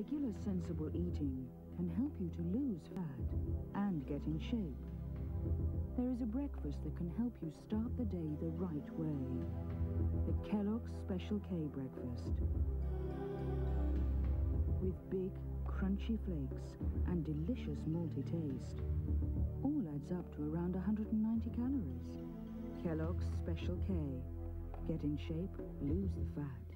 Regular sensible eating can help you to lose fat and get in shape. There is a breakfast that can help you start the day the right way. The Kellogg's Special K breakfast. With big, crunchy flakes and delicious malty taste. All adds up to around 190 calories. Kellogg's Special K. Get in shape, lose the fat.